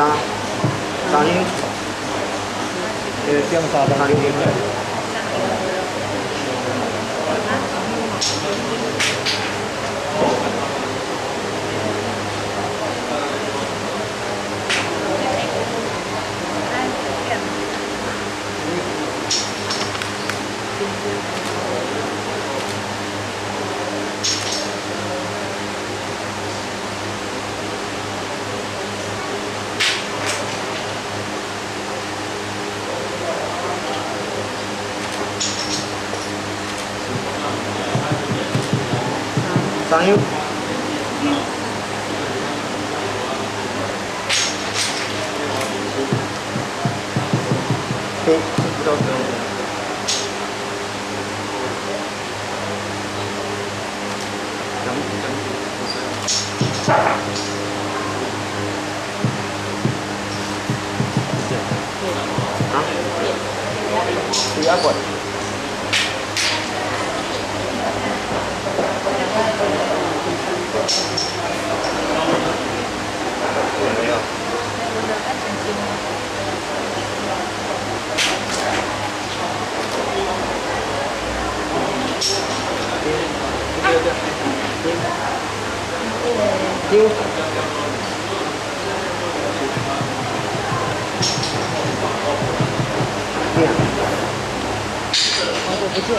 三那你呃两三，三零零 bao nhiêu Thank you. Hả? Thì ác quẩn 好久不见。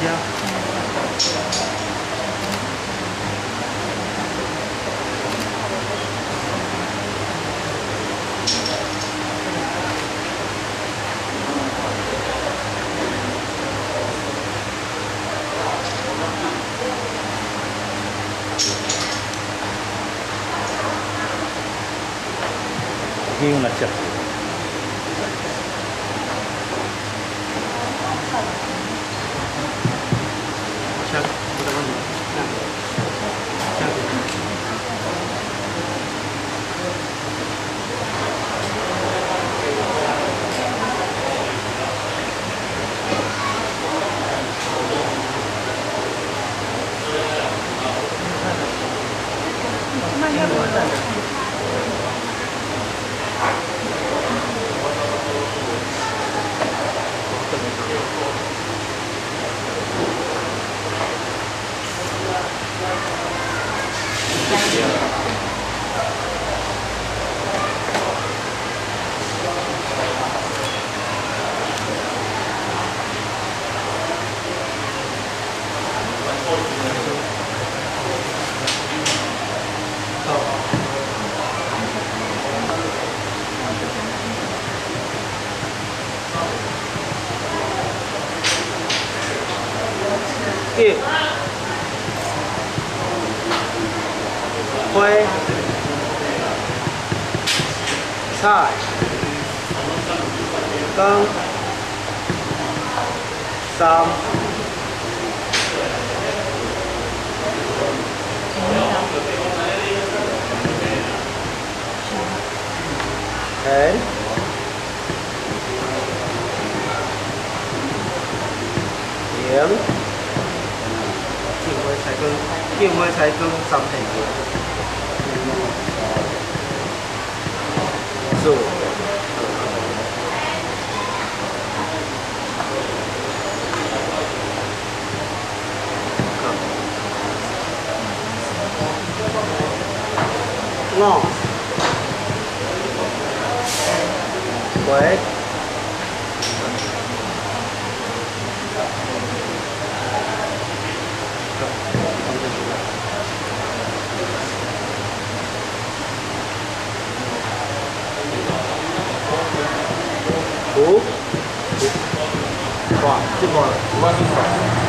chưa Hãy subscribe cho kênh side side tăng sam and điểm. Kiểm mười sai cưng. Kiểm mười sai cưng xong No. What? 오? 와, 뜨거워. 맛있어.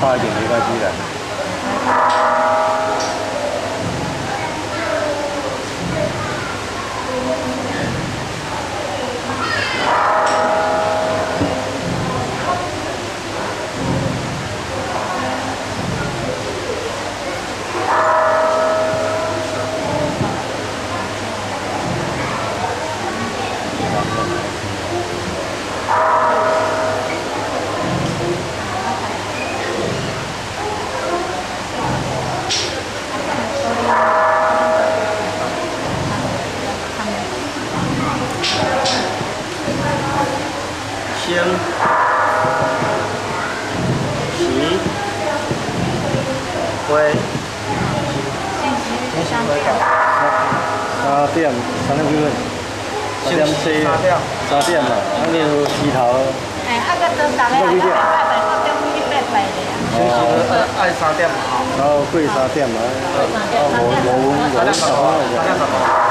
差一点没关系的。金、银、花、香店、沙店、沙店、沙店、香、店、店嘛，头。哎，那个灯泡，那，那个，那个，爱沙店，然后贵沙店嘛，然后我我我我。